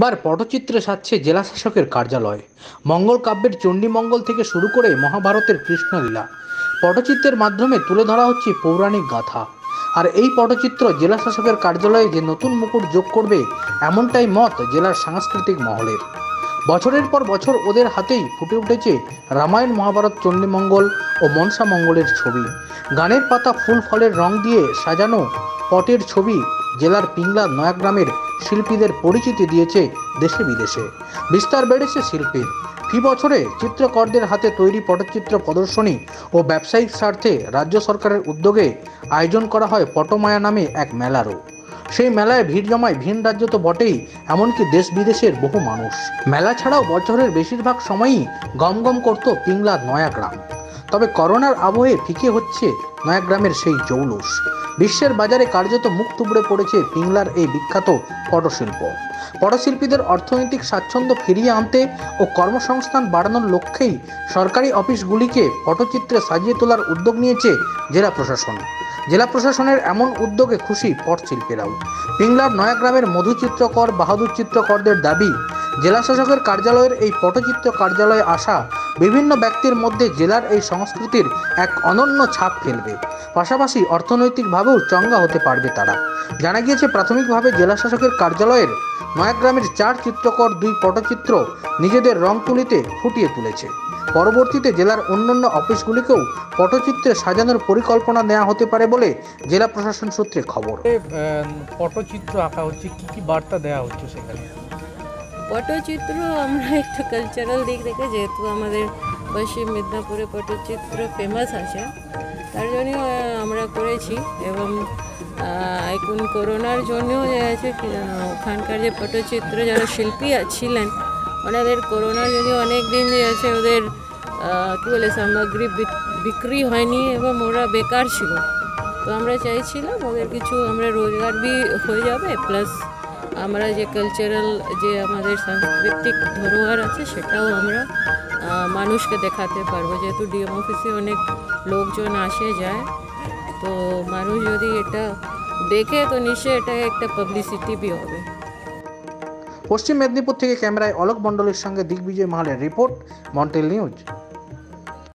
বার পটচিত্রে সাজছে জেলা শাসকের কার্যালয়। মঙ্গল কাব্যের চণ্ডীমঙ্গল থেকে শুরু করে মহাভারতের কৃষ্ণলীলা। পটচিত্রের মাধ্যমে তুলে ধরা হচ্ছে পৌরাণিক গাথা। আর এই পটচিত্র জেলা শাসকের কার্যালয়ে যে নতুন মুকুট যোগ করবে, এমনটাই মত জেলার সাংস্কৃতিক মহলের বছরের পর বছর ওদের হাতেই ফুটে উঠেছে রামায়ণ মহাভারত চণ্ডীমঙ্গল ও মনসা মঙ্গলের ছবি। গানের পাতা ফুল ফলের রং দিয়ে সাজানো পটের ছবি জেলার পিংলা নয়াগ্রামের শিল্পীদের পরিচিতি দিয়েছে দেশে বিদেশে। বিস্তার বেড়েছে শিল্পীর। ফি বছরে চিত্রকরদের হাতে তৈরি পটচিত্র প্রদর্শনী ও ব্যবসায়িক স্বার্থে রাজ্য সরকারের উদ্যোগে আয়োজন করা হয় পটমায়া নামে এক মেলারও। সেই মেলায় ভিড় জমায় ভিন রাজ্য তো বটেই, এমনকি দেশ বিদেশের বহু মানুষ। মেলা ছাড়াও বছরের বেশিরভাগ সময়ই গমগম করত পিংলা নয়াগ্রাম তবে করোনার আবহে ফিকে হচ্ছে নয়াগ্রামের সেই জৌলুস। বিশ্বের বাজারে কার্যত মুখ তুবড়ে পড়েছে পিংলার এই বিখ্যাত পটশিল্প। পটশিল্পীদের অর্থনৈতিক স্বাচ্ছন্দ্য ফিরিয়ে আনতে ও কর্মসংস্থান বাড়ানোর লক্ষ্যেই সরকারি অফিসগুলিকে পটচিত্রে সাজিয়ে তোলার উদ্যোগ নিয়েছে জেলা প্রশাসন। জেলা প্রশাসনের এমন উদ্যোগে খুশি পটশিল্পীরাও। পিংলার নয়াগ্রামের মধুচিত্রকর, বাহাদুর চিত্রকরদের দাবি জেলা শাসকের কার্যালয়ের এই পটচিত্র কার্যালয়ে আসা বিভিন্ন ব্যক্তির মধ্যে জেলার এই সংস্কৃতির এক অনন্য ছাপ ফেলবে। পাশাপাশি অর্থনৈতিকভাবেও চঙ্গা হতে পারবে তারা। জানা গিয়েছে, প্রাথমিকভাবে জেলা শাসকের কার্যালয়ের নয়াগ্রামের চার চিত্রকর দুই পটচিত্র নিজেদের রং তুলিতে ফুটিয়ে তুলেছে। পরবর্তীতে জেলার অন্যান্য অফিসগুলিকেও পটচিত্রে সাজানোর পরিকল্পনা নেওয়া হতে পারে বলে জেলা প্রশাসন সূত্রে খবর। পটচিত্র আঁকা হচ্ছে, কি কি বার্তা দেওয়া হচ্ছে সেখানে? পটচিত্র, আমরা একটু কালচারাল দিক থেকে যেহেতু আমাদের পশ্চিম মেদিনীপুরে পটচিত্র ফেমাস আছে, তার জন্য আমরা করেছি এবং এখন করোনার জন্য যে আছে ওখানকার যে পটচিত্র যারা শিল্পী ছিলেন, ওনাদের করোনার জন্য অনেক দিন যে আছে, ওদের কী বলে, সামগ্রী বিক- বিক্রি হয়নি এবং ওরা বেকার ছিল। তো আমরা চাইছিলাম ওদের কিছু, আমরা রোজগার বি হয়ে যাবে প্লাস আমরা যে কালচারাল যে আমাদের সাংস্কৃতিক ধরোহর আছে, সেটাও আমরা মানুষকে দেখাতে পারব। যেহেতু ডিএম অফিসে অনেক লোকজন আসে, যায়, তো মানুষ যদি এটা দেখে, তো নিশ্চয়ই এটা একটা পাবলিসিটি বি হবে। পশ্চিম মেদিনীপুর থেকে ক্যামেরায় অলোক মণ্ডলের সঙ্গে দিগ্বিজয় মাহালের রিপোর্ট, মন্টেল নিউজ।